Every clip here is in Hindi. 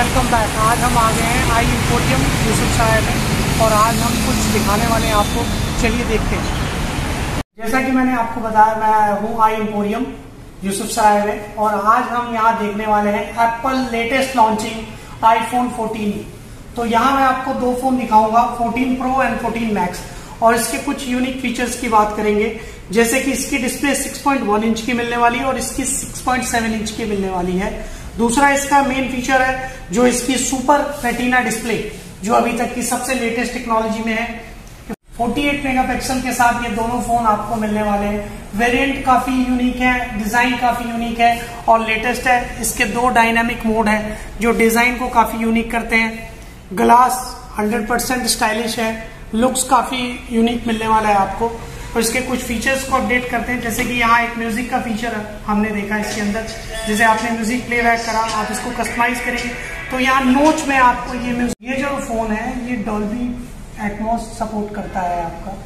बैक। आज हम आ गए हैं आई इम्पोरियम यूसुफ साहब में और आज हम कुछ दिखाने वाले हैं आपको। चलिए देखते हैं। जैसा कि मैंने आपको बताया, मैं हूँ आई इम्पोरियम यूसुफ साहब में और आज हम यहाँ देखने वाले हैं एप्पल लेटेस्ट लॉन्चिंग आईफोन 14 तो यहाँ मैं आपको दो फ़ोन दिखाऊँगा 14 प्रो एंड 14 मैक्स। और इसके कुछ यूनिक फीचर्स की बात करेंगे। जैसे कि इसकी डिस्प्ले 6.1 इंच की मिलने वाली है और इसकी 6.7 इंच की मिलने वाली है। दूसरा इसका मेन फीचर है, जो इसकी सुपर रेटिना डिस्प्ले जो अभी तक की सबसे लेटेस्ट टेक्नोलॉजी में है। 48 मेगापिक्सल के साथ ये दोनों फ़ोन आपको मिलने वाले हैं। वेरिएंट काफ़ी यूनिक है डिज़ाइन काफ़ी यूनिक है और लेटेस्ट है। इसके दो डायनामिक मोड है, जो डिज़ाइन को काफ़ी यूनिक करते हैं। ग्लास 100% स्टाइलिश है। लुक्स काफ़ी यूनिक मिलने वाला है आपको। और इसके कुछ फीचर्स को अपडेट करते हैं। जैसे कि यहाँ एक म्यूज़िक का फीचर हमने देखा इसके अंदर। जैसे आपने म्यूज़िक प्लेबैक करा, आप इसको कस्टमाइज करेंगे। तो यहाँ नोच में आपको ये म्यूज़िक ये जो फ़ोन है, ये डॉल्बी एटमोस सपोर्ट करता है आपका।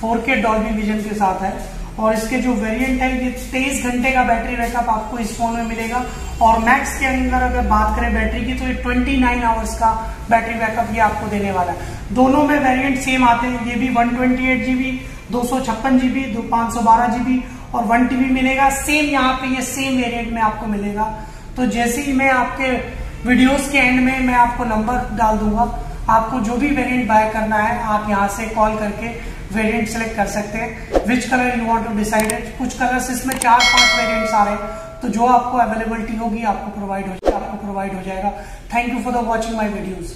4K डॉल्बी विजन के साथ है। और इसके जो वेरिएंट है, ये तेईस घंटे का बैटरी बैकअप आपको इस फ़ोन में मिलेगा। और मैक्स के अंदर अगर बात करें बैटरी की तो ये 29 नाइन आवर्स का बैटरी बैकअप ये आपको देने वाला है। दोनों में वेरिएंट सेम आते हैं। ये भी वन ट्वेंटी एट जीबी दो सौ छप्पन जीबी पाँच सौ बारह जीबी और वन टीबी मिलेगा। सेम यहाँ पे ये सेम वेरिएंट में आपको मिलेगा। तो जैसे ही मैं आपके वीडियोस के एंड में मैं आपको नंबर डाल दूँगा। आपको जो भी वेरिएंट बाय करना है, आप यहाँ से कॉल करके वेरिएंट सेलेक्ट कर सकते हैं। Which colour you want to decide कुछ कलर्स इसमें चार पाँच वेरिएंट्स आ रहे हैं। तो जो आपको अवेलेबिलिटी होगी, आपको प्रोवाइड हो आपको प्रोवाइड हो जाएगा। Thank you for the watching my videos